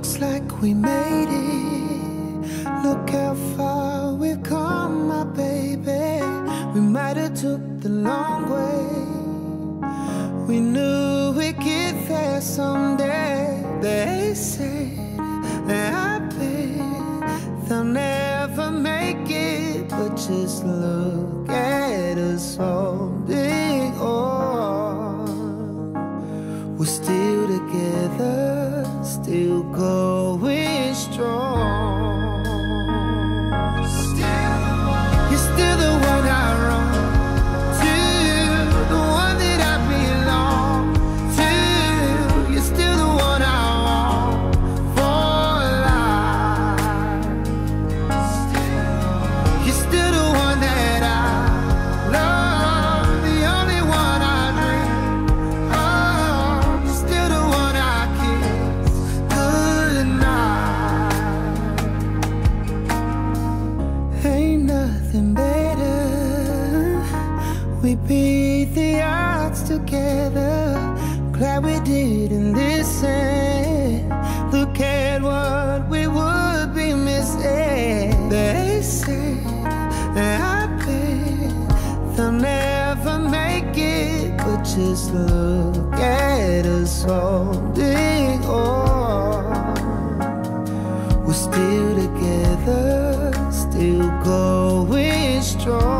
Looks like we made it. Look how far we've come, my baby. We might have took the long way. We knew we'd get there someday. They said We're still together, still going strong. Nothing better. We beat the odds together. Glad we didn't listen. Look at what strong.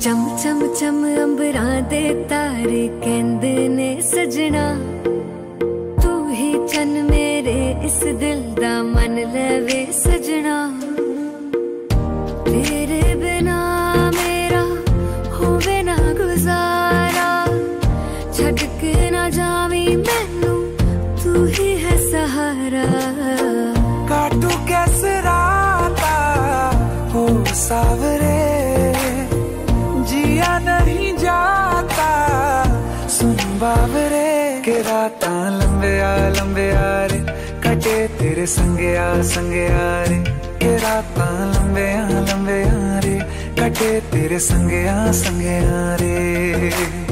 Cham cham cham ਅੰਬਰਾਂ ਦੇ ਤਾਰੇ ਕਹਿੰਦੇ ਨੇ ਸਜਣਾ ਤੂੰ ਹੀ ਚੰਨ ਮੇਰੇ ਇਸ ਦਿਲ ਦਾ ਮਨ ਲਵੇ ਸਜਣਾ सावरे, जिया नहीं जाता। सुन बाबरे के रात लंबे आ लंबे आ रे। कटे तेरे संगे आ संगे आ रे। के रात लंबे आ लंबे आ रे। कटे तेरे संगे आ संगे आ रे।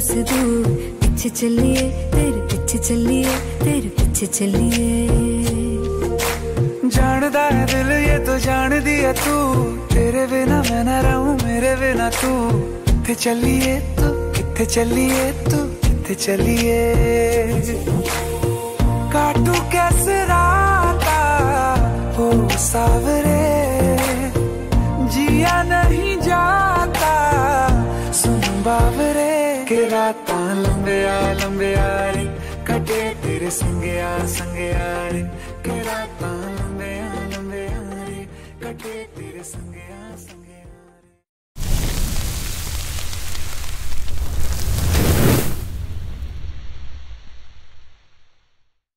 से दूर, पीछे चलिए तेरे पीछे चलिए तेरे पीछे चलिए। जानदा है दिल, ये तो जान दिया तू। तेरे बिना मैं ना रहूँ, मेरे बिना तू। किथे चलिए तू, किथे चलिए तू, किथे चलिए? काटू कैसे राता हो सावरे रात लंबे आ रे। कटे तेरे संगे आ संगे आ रे। के रात लंबे